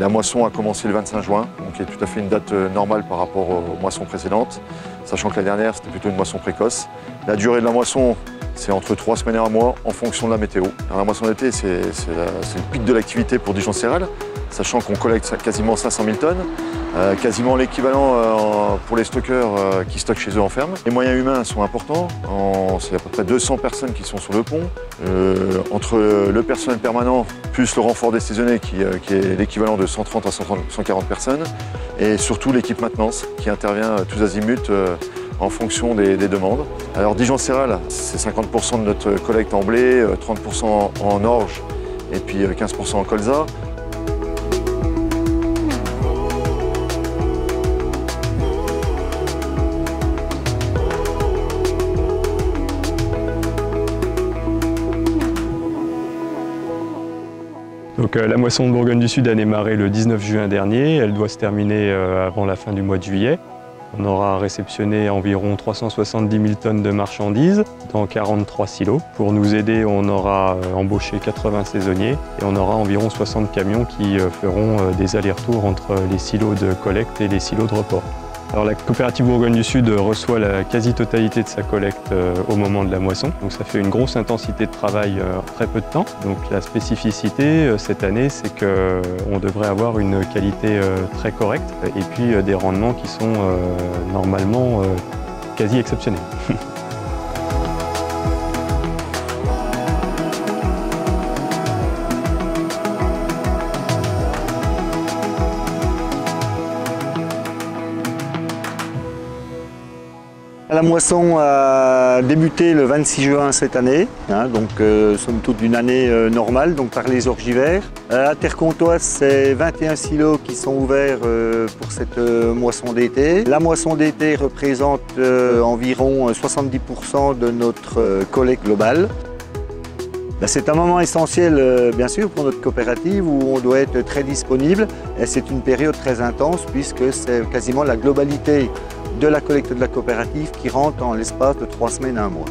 La moisson a commencé le 25 juin, donc qui est tout à fait une date euh, normale par rapport aux moissons précédentes, sachant que la dernière c'était plutôt une moisson précoce. La durée de la moisson, c'est entre 3 semaines et un mois en fonction de la météo. la moisson d'été, c'est le pic de l'activité pour Dijon Céral, sachant qu'on collecte quasiment 500 000 tonnes. Euh, quasiment l'équivalent euh, pour les stockeurs euh, qui stockent chez eux en ferme. Les moyens humains sont importants, c'est à peu près 200 personnes qui sont sur le pont. entre le personnel permanent plus le renfort des qui, est l'équivalent de 130 à 140 personnes et surtout l'équipe maintenance qui intervient tous azimuts en fonction des, des demandes. Alors Dijon Céral, c'est 50% de notre collecte en blé, 30% en orge et puis 15% en colza. Euh, la moisson de Bourgogne du Sud a démarré le 19 juin dernier. Elle doit se terminer euh, avant la fin du mois de juillet. On aura réceptionné environ 370 000 tonnes de marchandises dans 43 silos. Pour nous aider, on aura euh, embauché 80 saisonniers et on aura environ 60 camions qui feront des allers-retours entre les silos de collecte et les silos de report. La coopérative Bourgogne du Sud reçoit la quasi-totalité de sa collecte euh, au moment de la moisson. Donc ça fait une grosse intensité de travail euh, en très peu de temps. Donc la spécificité euh, cette année, c'est qu'on devrait avoir une qualité très correcte et puis des rendements qui sont normalement quasi exceptionnels. La moisson a débuté le 26 juin cette année, hein, donc euh, somme toute d'une année euh, normale, donc par les orgivères. Euh, à Terre-Comtoise, c'est 21 silos qui sont ouverts pour cette moisson d'été. La moisson d'été représente environ 70% de notre collecte globale. Ben, c'est un moment essentiel, bien sûr, pour notre coopérative où on doit être très disponible. C'est une période très intense puisque c'est quasiment la globalité de la collecte de la coopérative qui rentre en l'espace de trois semaines à un mois.